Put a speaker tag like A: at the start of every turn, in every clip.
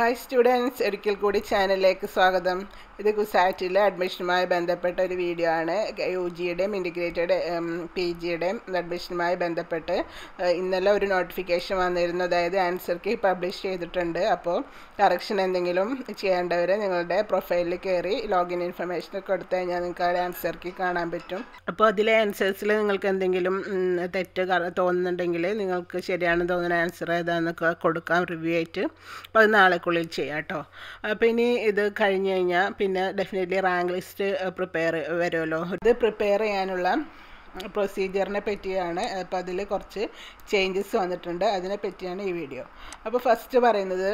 A: Hi students ഒരിക്കൽ കൂടി ചാനലിലേക്ക് സ്വാഗതം. ഇത് കുസാറ്റിലെ അഡ്മിഷനുമായി ബന്ധപ്പെട്ട ഒരു വീഡിയോ ആണ്. യു ജിയുടെയും ഇന്റിഗ്രേറ്റഡ് പി ജിയുടെയും അഡ്മിഷനുമായി ബന്ധപ്പെട്ട് ഇന്നലെ ഒരു നോട്ടിഫിക്കേഷൻ വന്നിരുന്നു. അതായത് ആൻസർ കീ പബ്ലിഷ് ചെയ്തിട്ടുണ്ട്. അപ്പോൾ കറക്ഷൻ എന്തെങ്കിലും ചെയ്യേണ്ടവർ നിങ്ങളുടെ പ്രൊഫൈലിൽ കയറി ലോഗിൻ ഇൻഫർമേഷൻ കൊടുത്തു കഴിഞ്ഞാൽ നിങ്ങൾക്ക് അവിടെ ആൻസർ കീ കാണാൻ പറ്റും. അപ്പോൾ അതിലെ ആൻസേഴ്സിൽ നിങ്ങൾക്ക് എന്തെങ്കിലും തെറ്റ് തോന്നുന്നുണ്ടെങ്കിൽ നിങ്ങൾക്ക് ശരിയാണെന്ന് തോന്നുന്ന ആൻസർ ഏതാണെന്നൊക്കെ കൊടുക്കാം റിവ്യൂ ആയിട്ട്. അപ്പോൾ അത് നാളെക്കുള്ളിൽ ചെയ്യാം കേട്ടോ. അപ്പോൾ ഇനി ഇത് കഴിഞ്ഞ് കഴിഞ്ഞാൽ പിന്നെ ഡെഫിനറ്റ്ലി റാങ്ക് ലിസ്റ്റ് പ്രിപ്പയർ വരുമല്ലോ ഇത് പ്രിപ്പയർ ചെയ്യാനുള്ള പ്രൊസീജിയറിനെ പറ്റിയാണ് അപ്പോൾ അതിൽ കുറച്ച് ചേഞ്ചസ് വന്നിട്ടുണ്ട്. അതിനെ പറ്റിയാണ് ഈ വീഡിയോ അപ്പോൾ ഫസ്റ്റ് പറയുന്നത്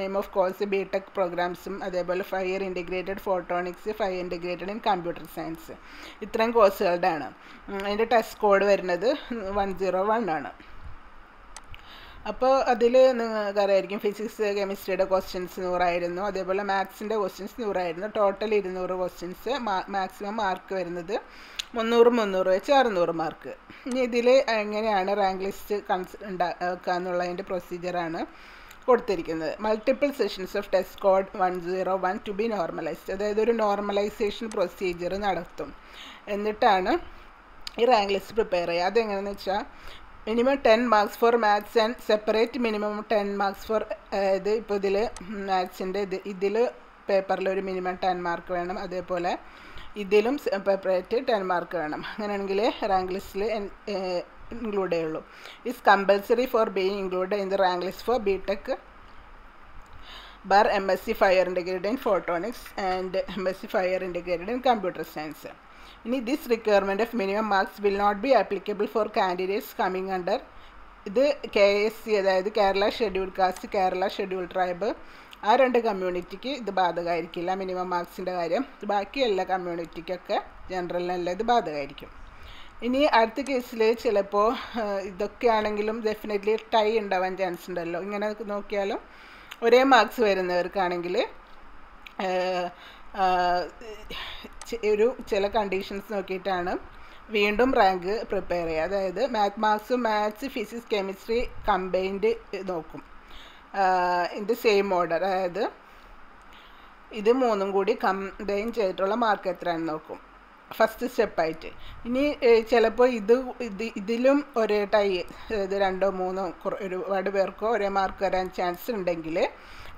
A: aim of course B tech പ്രോഗ്രാംസും അതേപോലെ five year integrated photonics five integrated in computer science ഇത്രയും കോഴ്സുകളുടെ ആണ്. അതിന്റെ ടെസ്റ്റ് കോഡ് വരുന്നത് വൺ സീറോ വൺ ആണ്. അപ്പോൾ അതിൽ നിങ്ങൾക്കറിയായിരിക്കും ഫിസിക്സ് കെമിസ്ട്രിയുടെ ക്വസ്റ്റ്യൻസ് നൂറായിരുന്നു. അതേപോലെ മാത്സിന്റെ ക്വസ്റ്റ്യൻസ് നൂറായിരുന്നു. ടോട്ടൽ ഇരുന്നൂറ് ക്വസ്റ്റ്യൻസ് മാക്സിമം മാർക്ക് വരുന്നത് മുന്നൂറ് മുന്നൂറ് വെച്ച് അറുന്നൂറ് മാർക്ക് ഇനി ഇതിൽ എങ്ങനെയാണ് റാങ്ക് ലിസ്റ്റ് കൺസ് ഉണ്ടാക്കുക എന്നുള്ളതിന്റെ പ്രൊസീജിയറാണ് കൊടുത്തിരിക്കുന്നത്. Multiple sessions of test code one zero one to be normalized അതായത് ഒരു നോർമലൈസേഷൻ പ്രൊസീജിയർ നടത്തും. എന്നിട്ടാണ് ഈ റാങ്ക് ലിസ്റ്റ് പ്രിപ്പയർ ചെയ്യുക. അതെങ്ങനെയെന്ന് വെച്ചാൽ minimum ten marks for maths and separate minimum ten marks for ഇത് ഇപ്പോൾ ഇതിൽ മാത്സിന്റെ ഇത് ഇതിൽ പേപ്പറിൽ ഒരു മിനിമം ടെൻ മാർക്ക് വേണം. അതേപോലെ ഇതിലും സെപ്പറേറ്റ് ടെൻ മാർക്ക് വേണം. അങ്ങനെയാണെങ്കിൽ റാങ്ക് ലിസ്റ്റിൽ ഇൻക്ലൂഡ് ചെയ്യുള്ളൂ. Is compulsory for being include in the rank list for B Tech bar M S C five integrated in photonics and M S C five integrated in computer science ഇനി this requirement of minimum marks will not be applicable for candidates coming under ഇത് K S C അതായത് Kerala schedule caste Kerala schedule tribe ആ രണ്ട് കമ്മ്യൂണിറ്റിക്ക് ഇത് ബാധകമായിരിക്കില്ല minimum മാർക്സിന്റെ കാര്യം. ബാക്കി എല്ലാ കമ്മ്യൂണിറ്റിക്കൊക്കെ ജനറലിനല്ല ഇത് ബാധകമായിരിക്കും. ഇനി അടുത്ത കേസിൽ ചിലപ്പോൾ ഇതൊക്കെയാണെങ്കിലും ഡെഫിനറ്റ്ലി ടൈ ഉണ്ടാവാൻ ചാൻസ് ഉണ്ടല്ലോ. ഇങ്ങനെ നോക്കിയാലും ഒരേ മാർക്സ് വരുന്നവർക്കാണെങ്കിൽ ഒരു ചില കണ്ടീഷൻസ് നോക്കിയിട്ടാണ് വീണ്ടും റാങ്ക് പ്രിപ്പയർ ചെയ്യുക. അതായത് മാത്ത് മാർക്സും മാത്സ് ഫിസിക്സ് കെമിസ്ട്രി കമ്പൈൻഡ് നോക്കും. ഇൻ ദ സെയിം ഓർഡർ അതായത് ഇത് മൂന്നും കൂടി കമ്പൈൻ ചെയ്തിട്ടുള്ള മാർക്ക് എത്രയാണെന്ന് നോക്കും. ഫസ്റ്റ് സ്റ്റെപ്പായിട്ട് ഇനി ചിലപ്പോൾ ഇത് ഇത് ഇതിലും ഒരേ ടൈ ഇത് രണ്ടോ മൂന്നോ ഒരുപാട് പേർക്കോ ഒരേ മാർക്ക് വരാൻ ചാൻസ് ഉണ്ടെങ്കിൽ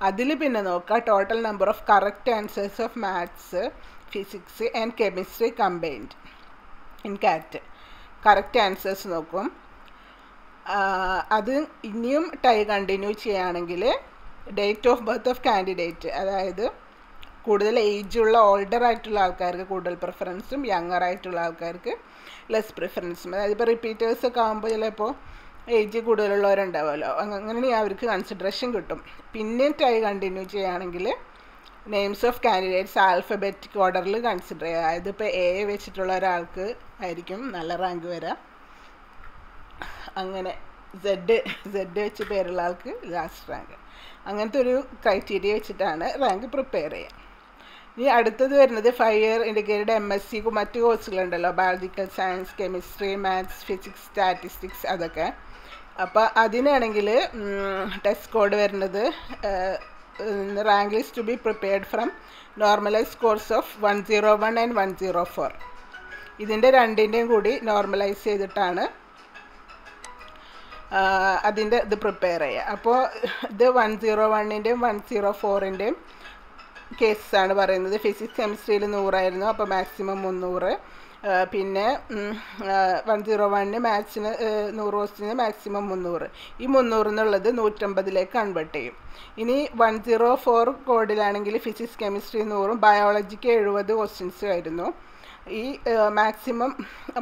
A: അതിൽ പിന്നെ നോക്കുക total number of correct answers of maths physics and chemistry combined in cat correct answers നോക്കും. അത് ഇനിയും ടൈ കണ്ടിന്യൂ ചെയ്യുകയാണെങ്കിൽ date of birth of candidate അതായത് കൂടുതൽ ഉള്ള ഓൾഡർ ആയിട്ടുള്ള ആൾക്കാർക്ക് കൂടുതൽ പ്രിഫറൻസും യങ്ങർ ആയിട്ടുള്ള ആൾക്കാർക്ക് ലെസ് പ്രിഫറൻസും അതായത് ഇപ്പോൾ റിപ്പീറ്റേഴ്സ് ഒക്കെ ആകുമ്പോൾ ചിലപ്പോൾ ഏജ് കൂടുതലുള്ളവരുണ്ടാവുമല്ലോ. അങ്ങ- അങ്ങനെ അവർക്ക് കൺസിഡറേഷൻ കിട്ടും. പിന്നെ ടൈ കണ്ടിന്യൂ ചെയ്യുകയാണെങ്കിൽ നെയിംസ് ഓഫ് കാൻഡിഡേറ്റ്സ് ആൽഫബറ്റിക് ഓർഡറിൽ കൺസിഡർ ചെയ്യുക. അതായത് ഇപ്പോൾ എ വെച്ചിട്ടുള്ള ഒരാൾക്ക് ആയിരിക്കും നല്ല റാങ്ക് വരിക അങ്ങനെ സെഡ് സെഡ് വെച്ച് പേരുള്ള ആൾക്ക് ലാസ്റ്റ് റാങ്ക് അങ്ങനത്തെ ഒരു ക്രൈറ്റീരിയ വെച്ചിട്ടാണ് റാങ്ക് പ്രിപ്പയർ ചെയ്യുക. ഇനി അടുത്തത് വരുന്നത് five year indicated M S C മറ്റു കോഴ്സുകളുണ്ടല്ലോ biological science chemistry maths physics statistics അതൊക്കെ. അപ്പോൾ അതിനാണെങ്കിൽ ടെസ്റ്റ് കോഡ് വരുന്നത് rank list to be prepared from normalise course of one zero one and one zero four ഇതിന്റെ രണ്ടിന്റെയും കൂടി നോർമലൈസ് ചെയ്തിട്ടാണ് അതിന്റെ ഇത് പ്രിപ്പയർ ചെയ്യുക. അപ്പോൾ ഇത് വൺ സീറോ വണ്ണിന്റെയും വൺ സീറോ ഫോറിന്റെയും കേസാണ് പറയുന്നത്. ഫിസിക്സ് കെമിസ്ട്രിയിൽ നൂറായിരുന്നു അപ്പോൾ മാക്സിമം മുന്നൂറ്. പിന്നെ വൺ സീറോ വണ്ണിന് മാത്സിന് നൂറ് ക്വസ്റ്റിന് മാക്സിമം മുന്നൂറ്. ഈ മുന്നൂറ് എന്നുള്ളത് നൂറ്റമ്പതിലേക്ക് കൺവേർട്ട് ചെയ്യും. ഇനി വൺ സീറോ ഫോർ കോഡിലാണെങ്കിൽ ഫിസിക്സ് കെമിസ്ട്രി നൂറും ബയോളജിക്ക് എഴുപത് ക്വസ്റ്റ്യൻസ് ആയിരുന്നു. ഈ മാക്സിമം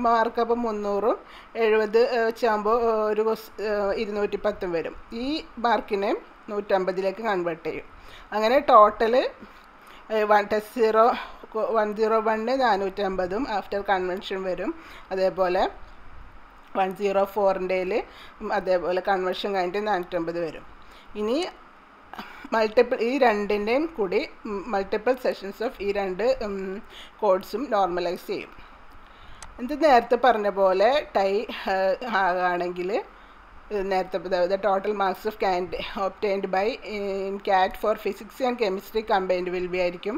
A: മാർക്ക് അപ്പം മുന്നൂറും എഴുപത് വെച്ചാകുമ്പോൾ ഒരു ഇരുന്നൂറ്റി പത്തും വരും. ഈ മാർക്കിനെ നൂറ്റമ്പതിലേക്ക് കൺവേർട്ട് ചെയ്യും. അങ്ങനെ total one test zero one zero one നാനൂറ്റമ്പതും after convention വരും. അതേപോലെ വൺ സീറോ ഫോറിന്റെയിൽ അതേപോലെ കൺവെൻഷൻ കഴിഞ്ഞിട്ട് നാനൂറ്റമ്പത് വരും. ഇനി മൾട്ടിപ്പിൾ ഈ രണ്ടിന്റെയും കൂടി മൾട്ടിപ്പിൾ സെഷൻസ് ഓഫ് ഈ രണ്ട് കോഡ്സും നോർമലൈസ് ചെയ്യും. ഇത് നേരത്തെ പറഞ്ഞ പോലെ ടൈ ആകുകയാണെങ്കിൽ നേരത്തെ the total marks of candidate obtained by in cat for physics and chemistry combined will be ആയിരിക്കും.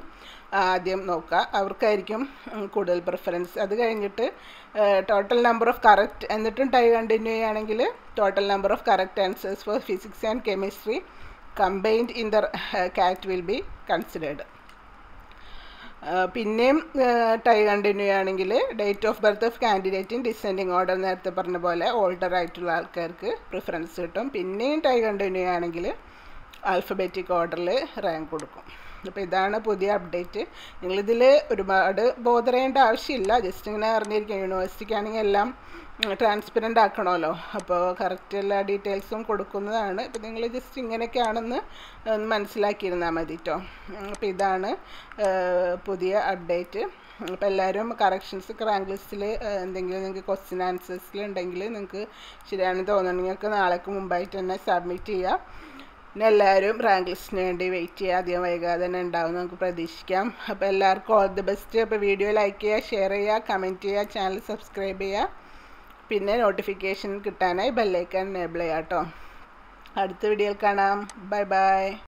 A: ആദ്യം നോക്കുക. അവർക്കായിരിക്കും കൂടുതൽ പ്രിഫറൻസ് അത് കഴിഞ്ഞിട്ട് ടോട്ടൽ നമ്പർ ഓഫ് കറക്റ്റ് എന്നിട്ടും ടൈ കണ്ടിന്യൂ ചെയ്യുകയാണെങ്കിൽ total number of correct answers for physics and chemistry combined in the cat will be considered പിന്നെയും ടൈ കണ്ടിന്യൂ ചെയ്യുകയാണെങ്കിൽ date of birth of candidate in descending order നേരത്തെ പറഞ്ഞ പോലെ older ആയിട്ടുള്ള ആൾക്കാർക്ക് preference കിട്ടും. പിന്നെയും ടൈ കണ്ടിന്യൂ ചെയ്യുകയാണെങ്കിൽ ആൽഫബറ്റിക് ഓർഡറിൽ റാങ്ക് കൊടുക്കും. അപ്പോൾ ഇതാണ് പുതിയ അപ്ഡേറ്റ്. നിങ്ങളിതിൽ ഒരുപാട് ബോധറേണ്ട ആവശ്യമില്ല. ജസ്റ്റ് ഇങ്ങനെ അറിഞ്ഞിരിക്കുക. യൂണിവേഴ്സിറ്റിക്കാണെങ്കിൽ എല്ലാം ട്രാൻസ്പെറന്റ് ആക്കണമല്ലോ. അപ്പോൾ കറക്റ്റ് എല്ലാ ഡീറ്റെയിൽസും കൊടുക്കുന്നതാണ്. ഇപ്പം നിങ്ങൾ ജസ്റ്റ് ഇങ്ങനെയൊക്കെയാണെന്ന് മനസ്സിലാക്കിയിരുന്നാൽ മതി കേട്ടോ അപ്പോൾ ഇതാണ് പുതിയ അപ്ഡേറ്റ്. അപ്പോൾ എല്ലാവരും കറക്ഷൻസ് റാങ്ക് ലിസ്റ്റിൽ എന്തെങ്കിലും നിങ്ങൾക്ക് ക്വസ്റ്റ്യൻ ആൻസേഴ്സിൽ ഉണ്ടെങ്കിൽ നിങ്ങൾക്ക് ശരിയാണെന്ന് തോന്നുന്നുണ്ടെങ്കിൽ നാളേക്ക് മുമ്പായിട്ട് തന്നെ സബ്മിറ്റ് ചെയ്യുക പിന്നെ എല്ലാവരും റാങ്ക് ലിസ്റ്റിന് വേണ്ടി വെയിറ്റ് ചെയ്യുക. അധികം വൈകാതെ തന്നെ ഉണ്ടാവും നമുക്ക് പ്രതീക്ഷിക്കാം. അപ്പോൾ എല്ലാവർക്കും ഓൾ ദി ബെസ്റ്റ് അപ്പോൾ വീഡിയോ ലൈക്ക് ചെയ്യുക ഷെയർ ചെയ്യുക കമന്റ് ചെയ്യുക ചാനൽ സബ്സ്ക്രൈബ് ചെയ്യുക. പിന്നെ നോട്ടിഫിക്കേഷൻ കിട്ടാനായി ബെല്ലൈക്കൺ എനേബിൾ ചെയ്യാം കേട്ടോ അടുത്ത വീഡിയോയിൽ കാണാം. Bye bye